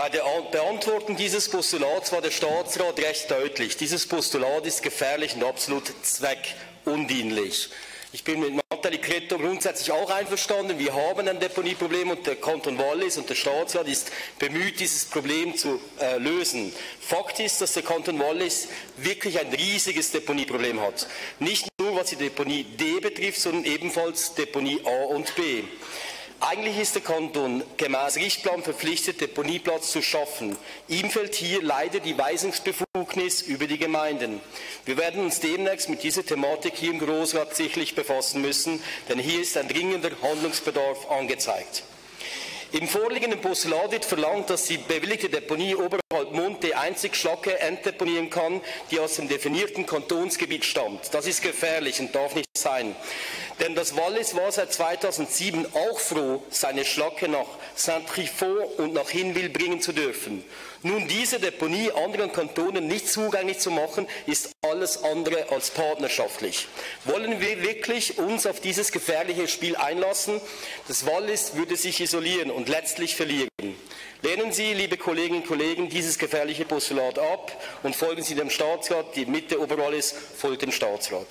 Bei der Beantwortung dieses Postulats war der Staatsrat recht deutlich. Dieses Postulat ist gefährlich und absolut zweckundienlich. Ich bin mit Nathalie Kretto grundsätzlich auch einverstanden. Wir haben ein Deponieproblem und der Kanton Wallis und der Staatsrat ist bemüht, dieses Problem zu äh, lösen. Fakt ist, dass der Kanton Wallis wirklich ein riesiges Deponieproblem hat. Nicht nur was die Deponie D betrifft, sondern ebenfalls Deponie A und B. Eigentlich ist der Kanton gemäß Richtplan verpflichtet, Deponieplatz zu schaffen. Ihm fällt hier leider die Weisungsbefugnis über die Gemeinden. Wir werden uns demnächst mit dieser Thematik hier im Großrat sicherlich befassen müssen, denn hier ist ein dringender Handlungsbedarf angezeigt. Im vorliegenden Postulat wird verlangt, dass die bewilligte Deponie oberhalb Monte einzig Schlacke entdeponieren kann, die aus dem definierten Kantonsgebiet stammt. Das ist gefährlich und darf nicht sein. Denn das Wallis war seit 2007 auch froh, seine Schlacke nach Saint-Trifon und nach Hinwil bringen zu dürfen. Nun diese Deponie anderen Kantonen nicht zugänglich zu machen, ist alles andere als partnerschaftlich. Wollen wir wirklich uns auf dieses gefährliche Spiel einlassen? Das Wallis würde sich isolieren und letztlich verlieren. Lehnen Sie, liebe Kolleginnen und Kollegen, dieses gefährliche Postulat ab und folgen Sie dem Staatsrat. Die Mitte Oberwallis folgt dem Staatsrat.